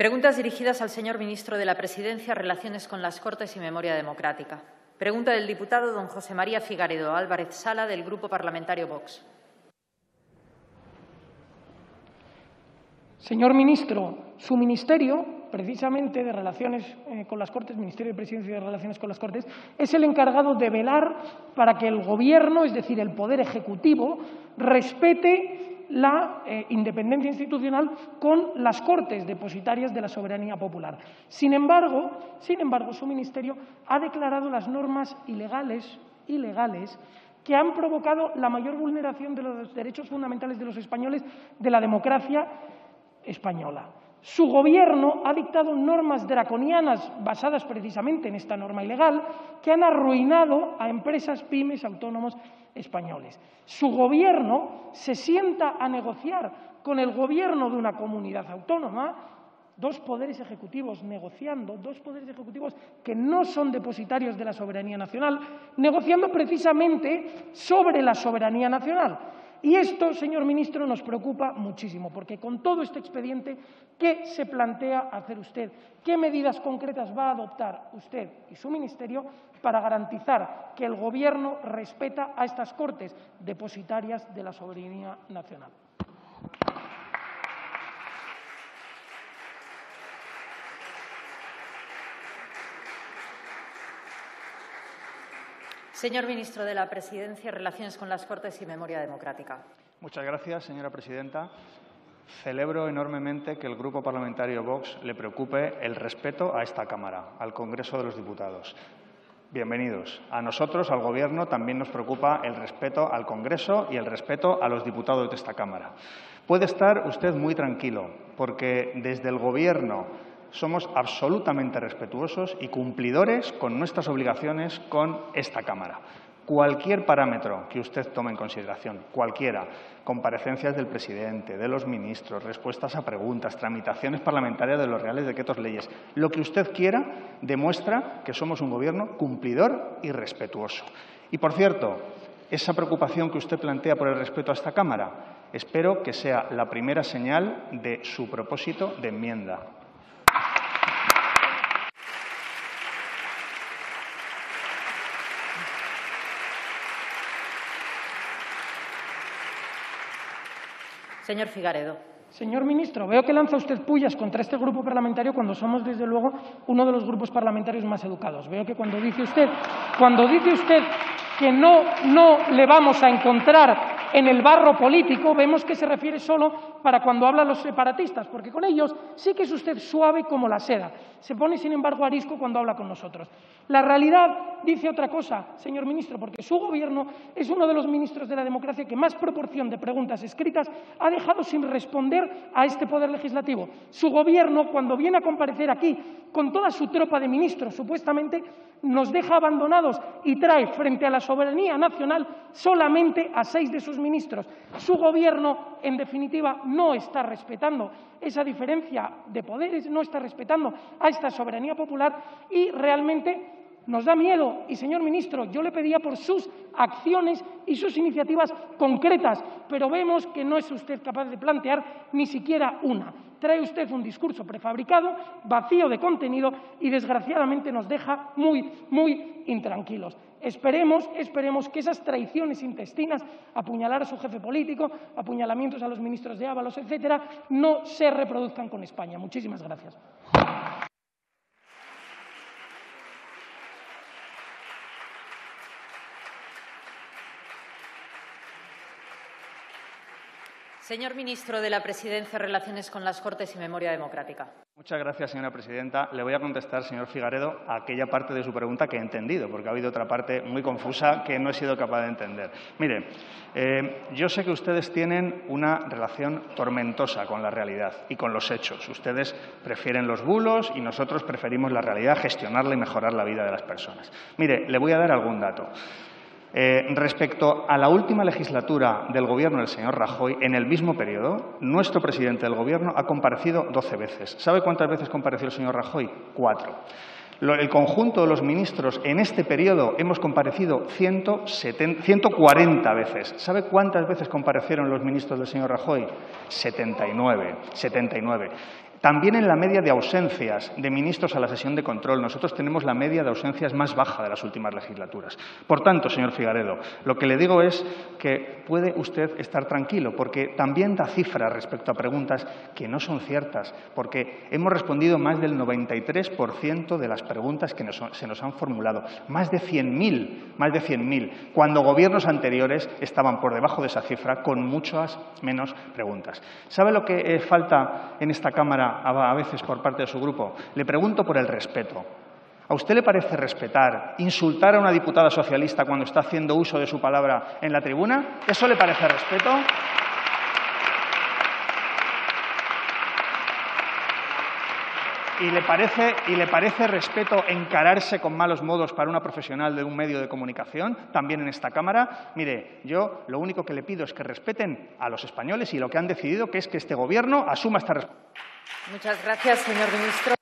Preguntas dirigidas al señor ministro de la Presidencia, Relaciones con las Cortes y Memoria Democrática. Pregunta del diputado don José María Figaredo Álvarez Sala, del Grupo Parlamentario Vox. Señor ministro, su ministerio, precisamente de Relaciones eh, con las Cortes, Ministerio de Presidencia y de Relaciones con las Cortes, es el encargado de velar para que el Gobierno, es decir, el Poder Ejecutivo, respete la eh, independencia institucional con las Cortes depositarias de la soberanía popular. Sin embargo, sin embargo, su ministerio ha declarado las normas ilegales, ilegales que han provocado la mayor vulneración de los derechos fundamentales de los españoles, de la democracia española. Su Gobierno ha dictado normas draconianas basadas precisamente en esta norma ilegal que han arruinado a empresas, pymes, autónomos españoles. Su Gobierno se sienta a negociar con el Gobierno de una comunidad autónoma dos poderes ejecutivos negociando, dos poderes ejecutivos que no son depositarios de la soberanía nacional, negociando precisamente sobre la soberanía nacional. Y esto, señor ministro, nos preocupa muchísimo, porque con todo este expediente, ¿qué se plantea hacer usted? ¿Qué medidas concretas va a adoptar usted y su ministerio para garantizar que el Gobierno respeta a estas Cortes depositarias de la soberanía nacional? Señor ministro de la Presidencia, Relaciones con las Cortes y Memoria Democrática. Muchas gracias, señora presidenta. Celebro enormemente que el Grupo Parlamentario Vox le preocupe el respeto a esta Cámara, al Congreso de los Diputados. Bienvenidos. A nosotros, al Gobierno, también nos preocupa el respeto al Congreso y el respeto a los diputados de esta Cámara. Puede estar usted muy tranquilo, porque desde el Gobierno somos absolutamente respetuosos y cumplidores con nuestras obligaciones con esta Cámara. Cualquier parámetro que usted tome en consideración, cualquiera, comparecencias del presidente, de los ministros, respuestas a preguntas, tramitaciones parlamentarias de los reales decretos leyes, lo que usted quiera demuestra que somos un Gobierno cumplidor y respetuoso. Y, por cierto, esa preocupación que usted plantea por el respeto a esta Cámara, espero que sea la primera señal de su propósito de enmienda. Señor Figaredo. Señor ministro, veo que lanza usted pullas contra este grupo parlamentario cuando somos, desde luego, uno de los grupos parlamentarios más educados. Veo que cuando dice usted, cuando dice usted que no, no le vamos a encontrar en el barro político vemos que se refiere solo para cuando habla los separatistas, porque con ellos sí que es usted suave como la seda. Se pone, sin embargo, arisco cuando habla con nosotros. La realidad dice otra cosa, señor ministro, porque su Gobierno es uno de los ministros de la democracia que más proporción de preguntas escritas ha dejado sin responder a este Poder Legislativo. Su Gobierno, cuando viene a comparecer aquí con toda su tropa de ministros, supuestamente, nos deja abandonados y trae frente a la soberanía nacional solamente a seis de sus ministros. Su Gobierno, en definitiva, no está respetando esa diferencia de poderes, no está respetando a esta soberanía popular y realmente nos da miedo. Y, señor ministro, yo le pedía por sus acciones y sus iniciativas concretas, pero vemos que no es usted capaz de plantear ni siquiera una. Trae usted un discurso prefabricado, vacío de contenido y, desgraciadamente, nos deja muy, muy intranquilos. Esperemos, esperemos que esas traiciones intestinas, apuñalar a su jefe político, apuñalamientos a los ministros de Ábalos, etcétera, no se reproduzcan con España. Muchísimas gracias. Señor ministro de la Presidencia, Relaciones con las Cortes y Memoria Democrática. Muchas gracias, señora presidenta. Le voy a contestar, señor Figaredo, a aquella parte de su pregunta que he entendido, porque ha habido otra parte muy confusa que no he sido capaz de entender. Mire, eh, yo sé que ustedes tienen una relación tormentosa con la realidad y con los hechos. Ustedes prefieren los bulos y nosotros preferimos la realidad, gestionarla y mejorar la vida de las personas. Mire, le voy a dar algún dato. Eh, respecto a la última legislatura del Gobierno del señor Rajoy, en el mismo periodo, nuestro presidente del Gobierno ha comparecido 12 veces. ¿Sabe cuántas veces compareció el señor Rajoy? Cuatro. El conjunto de los ministros en este periodo hemos comparecido 140 veces. ¿Sabe cuántas veces comparecieron los ministros del señor Rajoy? 79. 79. También en la media de ausencias de ministros a la sesión de control. Nosotros tenemos la media de ausencias más baja de las últimas legislaturas. Por tanto, señor Figaredo, lo que le digo es que puede usted estar tranquilo, porque también da cifras respecto a preguntas que no son ciertas, porque hemos respondido más del 93% de las preguntas que se nos han formulado. Más de 100.000, más de 100.000, cuando gobiernos anteriores estaban por debajo de esa cifra con muchas menos preguntas. ¿Sabe lo que eh, falta en esta Cámara a veces por parte de su grupo. Le pregunto por el respeto. ¿A usted le parece respetar, insultar a una diputada socialista cuando está haciendo uso de su palabra en la tribuna? ¿Eso le parece respeto? ¿Y le, parece, ¿Y le parece respeto encararse con malos modos para una profesional de un medio de comunicación, también en esta Cámara? Mire, yo lo único que le pido es que respeten a los españoles y lo que han decidido, que es que este Gobierno asuma esta responsabilidad. Muchas gracias, señor ministro.